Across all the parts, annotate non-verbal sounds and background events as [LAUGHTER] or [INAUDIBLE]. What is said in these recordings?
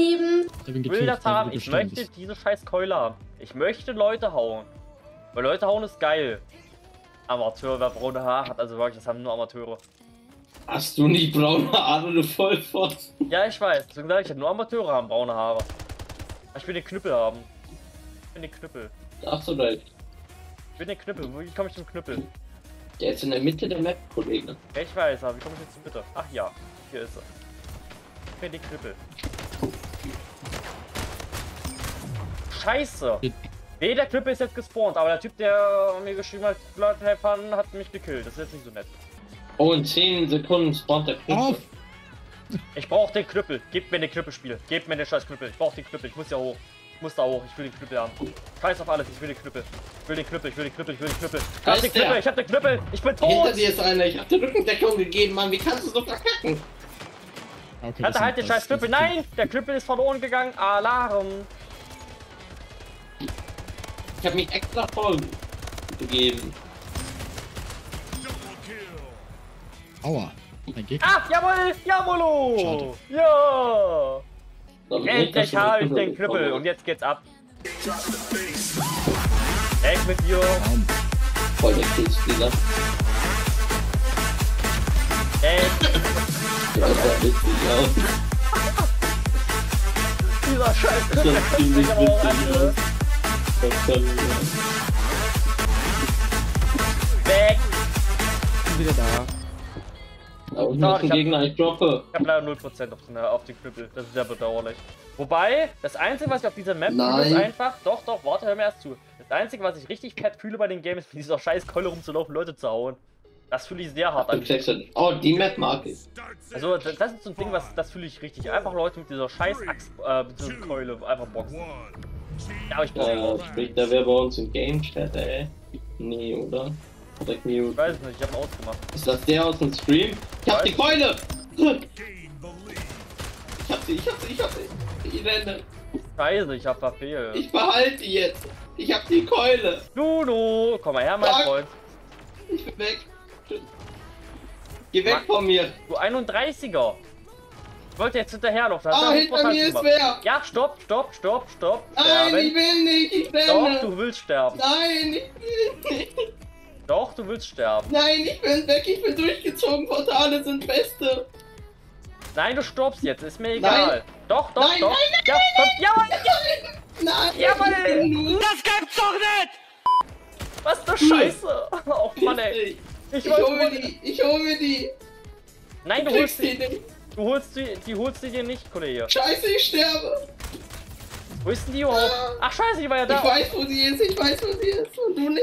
Lieben. Ich will das haben. Ich möchte diese scheiß Keule haben. Ich möchte Leute hauen. Weil Leute hauen ist geil. Amateur, wer braune Haare hat, also wirklich, das haben nur Amateure. Hast du nicht braune Haare, du Vollpfosten? Ja, ich weiß. Deswegen sage ich, nur Amateure haben braune Haare. Ich will den Knüppel haben. Ich will den Knüppel. Hast du recht. Ich will den Knüppel. Wie komme ich zum Knüppel? Der ist in der Mitte der Map, Kollege. Ja, ich weiß, aber wie komme ich jetzt zum Bitte? Ach ja, hier ist er. Ich will den Knüppel. Scheiße! Nee, der Knüppel ist jetzt gespawnt, aber der Typ, der mir geschrieben hat, Blood Fun, hat mich gekillt. Das ist jetzt nicht so nett. Oh, in 10 Sekunden spawnt der Auf! Knüppel. Ich brauche den Knüppel. Gebt mir den Knüppelspiel. Gebt mir den scheiß Knüppel. Ich brauche den Knüppel. Ich muss ja hoch. Ich muss da hoch. Ich will den Knüppel haben. Scheiß auf alles. Ich will den Knüppel. Ich will den Knüppel. Ich will den Knüppel. Ich will den Knüppel. Ich hab den Knüppel. Ich hab den Knüppel. Ich bin Hinter tot. dir ist einer, ich hab dir Rückendeckung gegeben, Mann, wie kannst du so verkacken? Okay, Hatte das halt den scheiß Knüppel. Nein! Der Knüppel ist verloren gegangen. Alarm. Ich hab mich extra voll gegeben. Aua. Ein Gegner. Ah, jawohl. Jawollo. Ja. Dann Endlich habe ich den Knüppel. Und jetzt geht's ab. Weg mit dir. Voll der Killspieler. Ja, das sah witzig aus. Dieser scheiß Das sah ziemlich Ich witzig aus. Das kann Weg. Bin wieder da. Ist ein ich hab- Gegner, ich droppe. Ich habe leider 0% auf den, auf den Knüppel. Das ist sehr bedauerlich. Wobei, das Einzige, was ich auf dieser Map fühle, ist einfach. Doch, doch, warte, hör mir erst zu. Das Einzige, was ich richtig fett fühle bei den Games, ist [LAUGHS] mit dieser scheiß Keule rumzulaufen, Leute zu hauen. Das fühle ich sehr hart an. Oh, die Map mag ich. Also, das, das ist so ein Ding, was das fühle ich richtig. Einfach Leute mit dieser scheiß Axt, äh, mit dieser Keule einfach boxen. Ja, aber ich brauche Äh, spricht da wer bei uns im Game Chat, ey? Nee, oder? Direkt Ich mute. weiß es nicht, ich habe ihn ausgemacht. Ist das der aus dem Stream? Ich hab die Keule! [LAUGHS] Ich hab sie, ich hab sie, ich hab sie. Ich renne. Scheiße, ich hab verfehlt. Ich behalte die jetzt. Ich hab die Keule. Lulu, komm mal her, mein Fuck. Freund. Ich bin weg. Geh weg von mir. Du 31er. Ich wollte jetzt hinterher noch. da hast du Ah, alles hinter mir ist wer. Ja, stopp, stopp, stopp, stopp. Nein, Sterben. ich will nicht. Ich Doch, renne. du willst sterben. Nein, ich will nicht. Doch, du willst sterben. Nein, ich bin weg. Ich bin durchgezogen. Portale sind beste. Nein, du stirbst jetzt, ist mir egal. Nein. Doch, doch, Nein, doch. nein, ja, stopp. Jawohl. Nein. Jawohl. Das gibt's doch nicht. Was für Scheiße. Oh Mann, ey. Ich, Ich hole mal- die. Ich hole mir die. Nein, du Du holst die die. nicht. Du holst die, die holst du dir nicht, Kollege. Scheiße, ich sterbe. Wo ist denn die überhaupt? Ach scheiße, die war ja Ich da. weiß, wo sie ist. Ich weiß, wo sie ist. Und du nicht?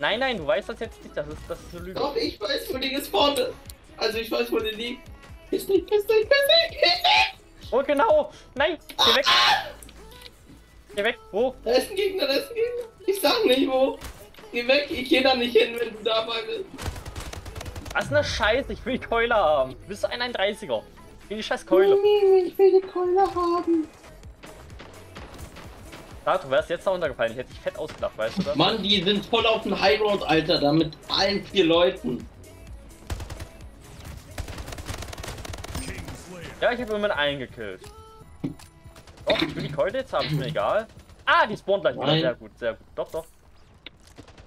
Nein, nein, du weißt das jetzt nicht. Das ist, das ist eine Lüge. Doch, ich weiß, wo die gespawnt ist. Also ich weiß, wo die liegt. Ist nicht, ist nicht, ist nicht. Oh genau. Nein, geh weg. Geh weg. Wo? Da ist ein Gegner, da ist ein Gegner. Ich sag nicht wo. Geh weg, ich geh da nicht hin, wenn du dabei bist. Was ist eine Scheiße? Ich will die Keule haben. Du bist ein 31er. Ich will die scheiß Keule. ich will die Keule haben. Da, du wärst jetzt da runtergefallen. Ich hätte dich fett ausgelacht, weißt du das? Mann, die sind voll auf dem Highroad, Alter, da mit allen vier Leuten. Ja, ich habe immerhin einen gekillt. Doch, ich will die Keule jetzt haben, ist mir egal. Ah, die spawnt gleich wieder. Sehr gut, sehr gut. Doch, doch.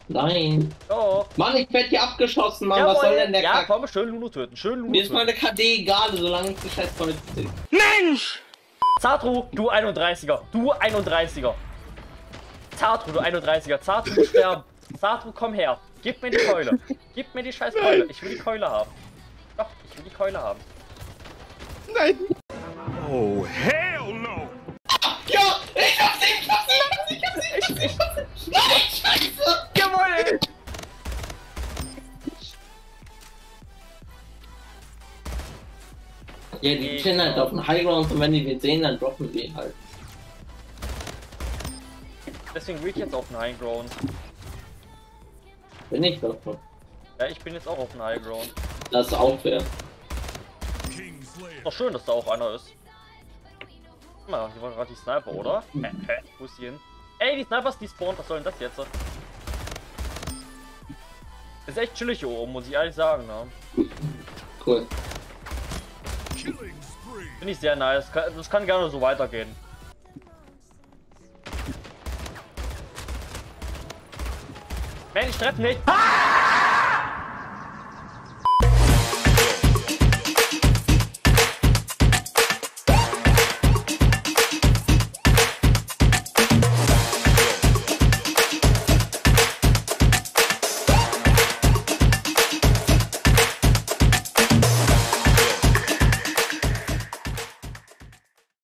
Nein. Doch. Mann, ich werd hier abgeschossen, Mann, was soll denn der Ja, Kack? komm, schön Lulu töten. Schön Lulu Mir ist töten. meine KD egal, solange ich die scheiß Keule krieg. Zartru, du 31er. Du 31er. Zartru, du 31er. Zartru, du sterben. Zartru, komm her. Gib mir die Keule. Gib mir die scheiß Keule. Ich will die Keule haben. Doch, ich will die Keule haben. Nein! Oh, hell no! Ja, Ja, die chillen halt auf dem Highground und wenn die wir sehen, dann droppen wir halt. Deswegen will ich jetzt auf den High Ground. Bin ich doch noch. Ja, ich bin jetzt auch auf den High Ground. Das ist auch fair. Doch schön, dass da auch einer ist. Guck mal, hier war gerade die Sniper, oder? Hä, hä, wo ist die hin? Ey, die Snipers, die spawnen, was soll denn das jetzt? Ist echt chillig hier oben, muss ich ehrlich sagen, ne? Cool. Finde ich sehr nice. Das kann gerne so weitergehen. Man, ich treffe nicht. Ah!